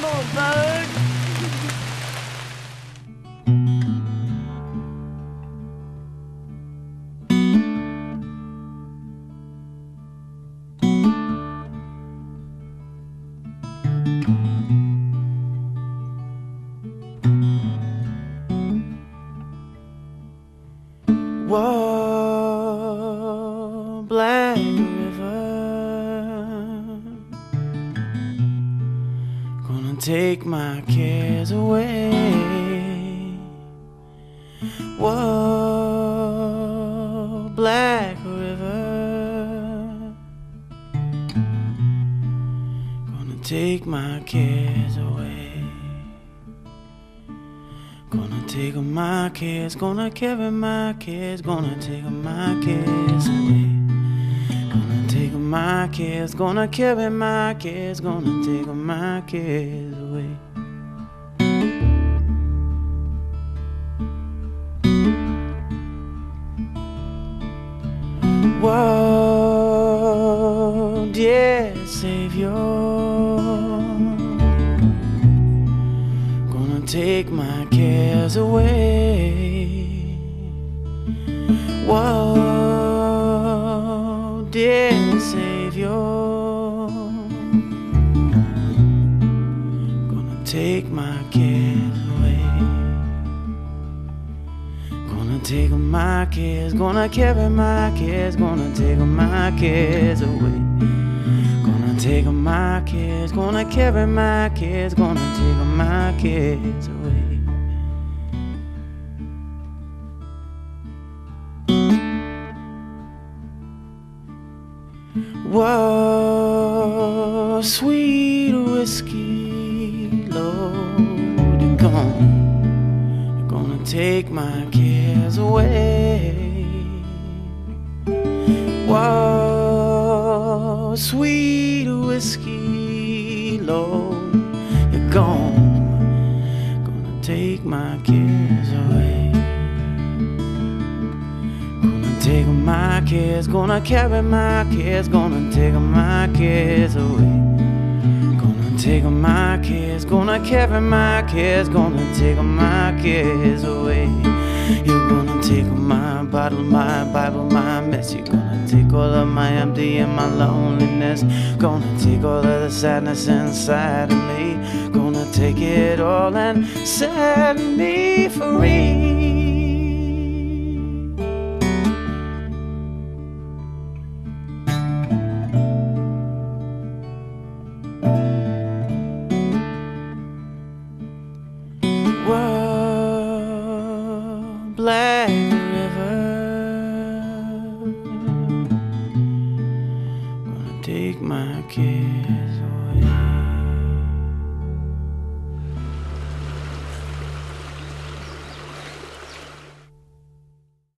humble abode. Whoa, black take my cares away. Whoa, Black River. Gonna take my cares away. Gonna take my cares, gonna carry my cares, gonna take my cares away. My cares, gonna carry my cares, gonna take my cares away. Whoa, dear Savior. Gonna take my cares away. Whoa, dear Savior. Gonna take my cares away. Gonna take my cares, gonna carry my cares, gonna take my cares away. Gonna take my cares, gonna carry my cares, gonna take my cares away. Whoa, sweet whiskey, Lord, you're gone. You're gonna take my cares away. Whoa, sweet whiskey, Lord, you're gone. Gonna take my cares my cares, gonna carry my cares, gonna take my cares away. Gonna take my cares, gonna carry my cares, gonna take my cares away. You're gonna take my bottle, my Bible, my mess. You're gonna take all of my empty and my loneliness. Gonna take all of the sadness inside of me. Gonna take it all and set me free. Whoa, Black River. Gonna take my care